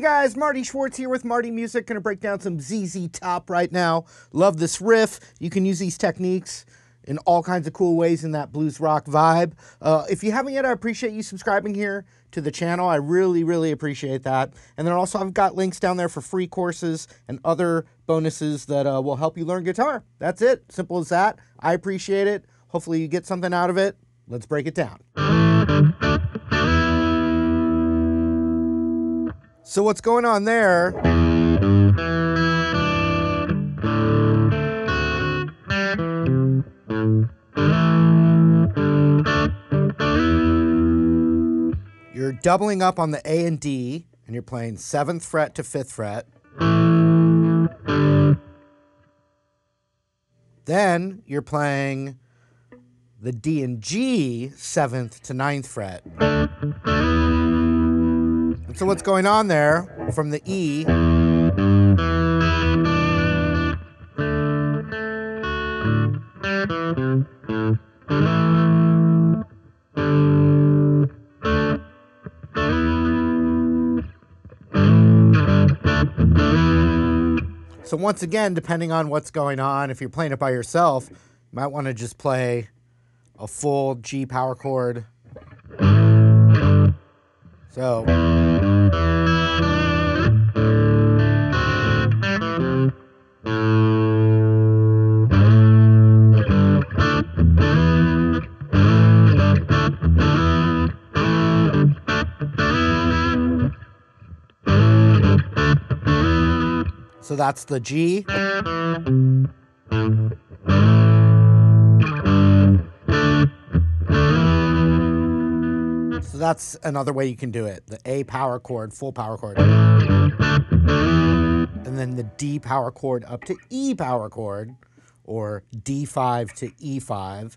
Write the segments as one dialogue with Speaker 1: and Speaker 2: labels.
Speaker 1: guys, Marty Schwartz here with Marty Music. Gonna break down some ZZ Top right now. Love this riff. You can use these techniques in all kinds of cool ways in that blues rock vibe. Uh, if you haven't yet, I appreciate you subscribing here to the channel. I really, really appreciate that. And then also, I've got links down there for free courses and other bonuses that uh, will help you learn guitar. That's it. Simple as that. I appreciate it. Hopefully, you get something out of it. Let's break it down. So what's going on there? You're doubling up on the A and D, and you're playing 7th fret to 5th fret. Then you're playing the D and G, 7th to 9th fret. So what's going on there from the E? So once again, depending on what's going on, if you're playing it by yourself, you might want to just play a full G power chord. So So that's the G. So that's another way you can do it. The A power chord, full power chord. And then the D power chord up to E power chord, or D5 to E5.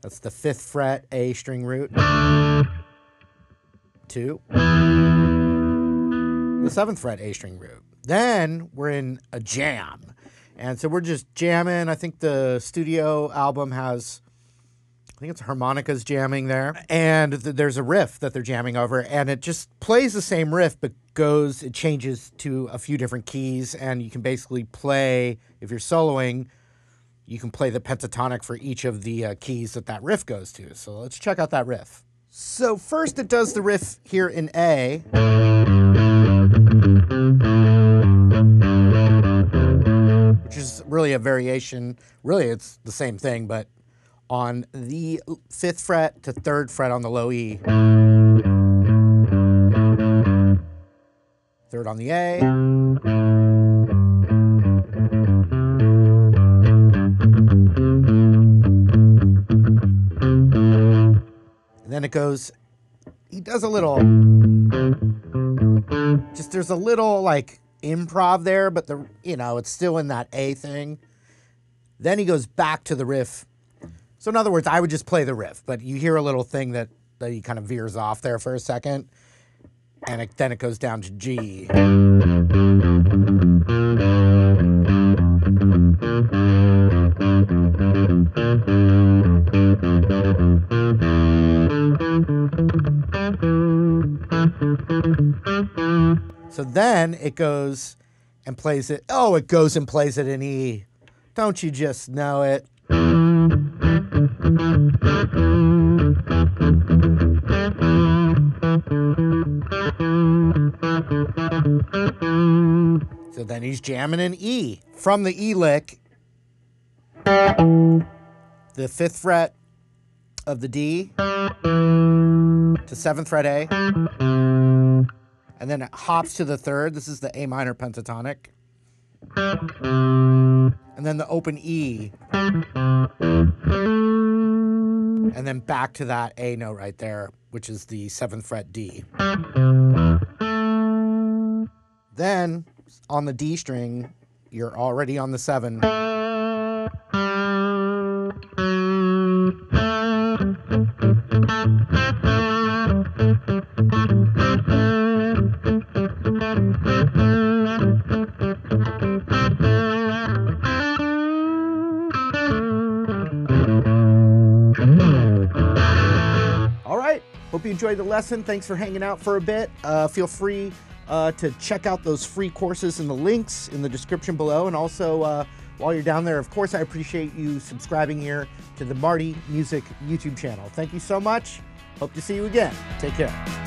Speaker 1: That's the fifth fret A string root. Two. The seventh fret A string root. Then we're in a jam. And so we're just jamming. I think the studio album has think it's harmonicas jamming there, and th- there's a riff that they're jamming over, and it just plays the same riff, but goes, it changes to a few different keys, and you can basically play, if you're soloing, you can play the pentatonic for each of the uh, keys that that riff goes to. So let's check out that riff. So first it does the riff here in A. Which is really a variation. Really, it's the same thing, but on the fifth fret to third fret on the low E. Third on the A. And then it goes, he does a little, just there's a little like improv there, but the, you know, it's still in that A thing. Then he goes back to the riff so in other words, I would just play the riff, but you hear a little thing that, that he kind of veers off there for a second, and it, then it goes down to G. So then it goes and plays it. Oh, it goes and plays it in E. Don't you just know it? Jamming an E from the E lick, the fifth fret of the D to seventh fret A, and then it hops to the third. This is the A minor pentatonic, and then the open E, and then back to that A note right there, which is the seventh fret D. Then on the D string, you're already on the seven. All right. Hope you enjoyed the lesson. Thanks for hanging out for a bit. Uh, feel free uh, to check out those free courses in the links in the description below. And also, uh, while you're down there, of course, I appreciate you subscribing here to the Marty Music YouTube channel. Thank you so much. Hope to see you again. Take care.